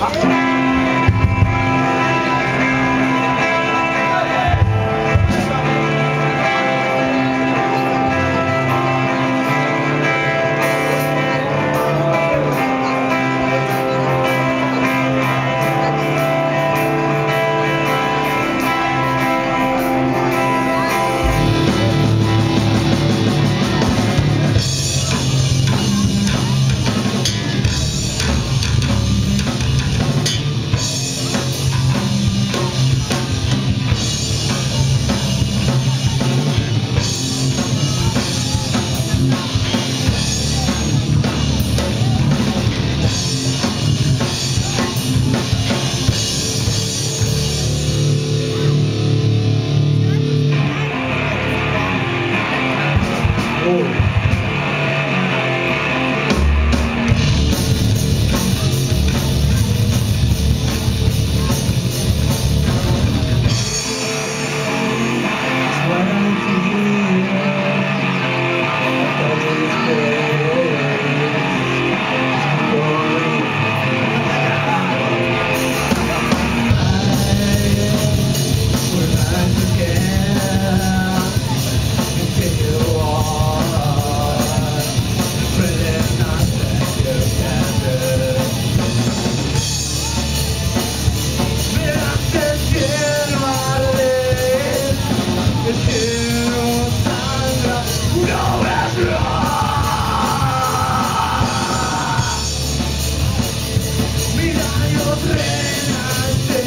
Hot.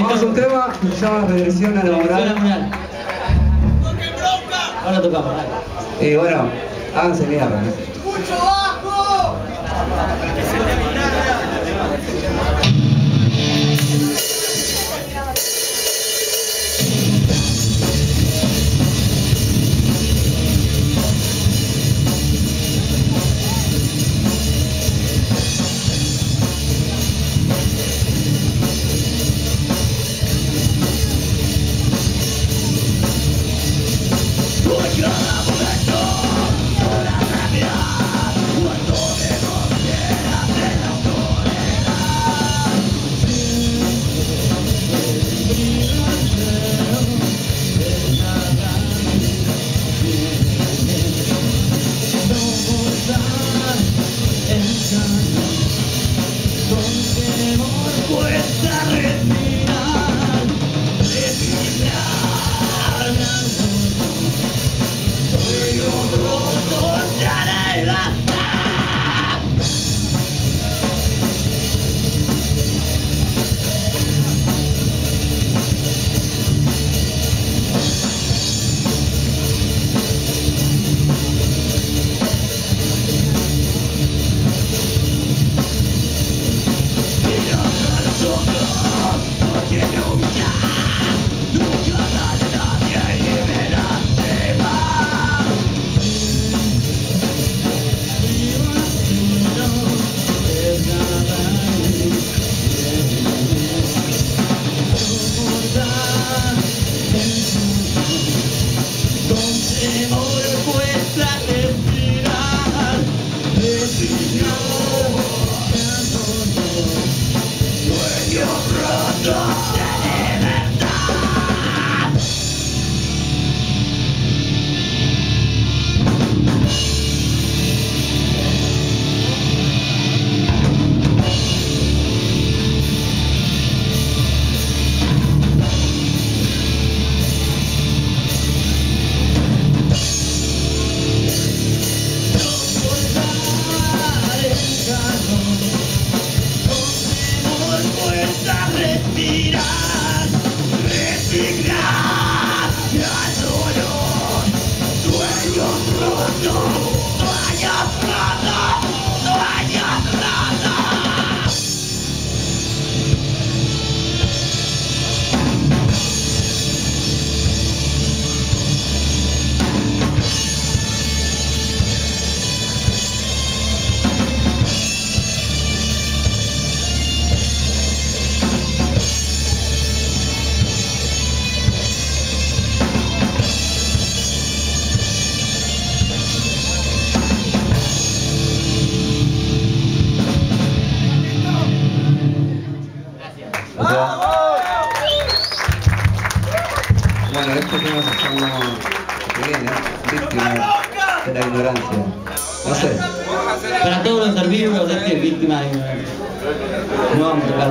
Vamos a un tema se llama Regresión a la moral. Ahora tocamos, Y bueno, háganse mierda. ¡Mucho bajo! の este tema se llama víctima de la ignorancia. No sé. Para todos los herbívoros, este es víctima de ignorancia. No vamos a tocar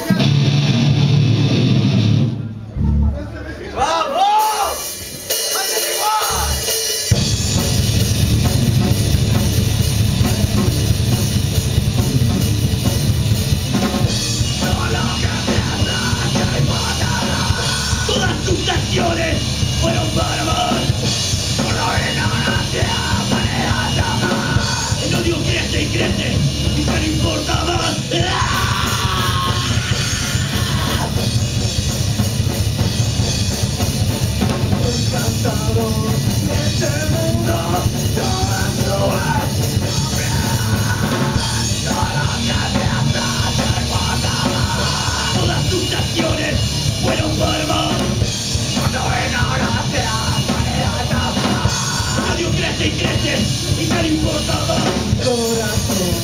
te creces y no importaba. Corazón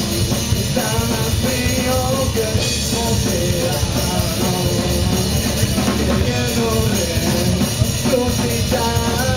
está más frío que el océano, queriendo resucitar.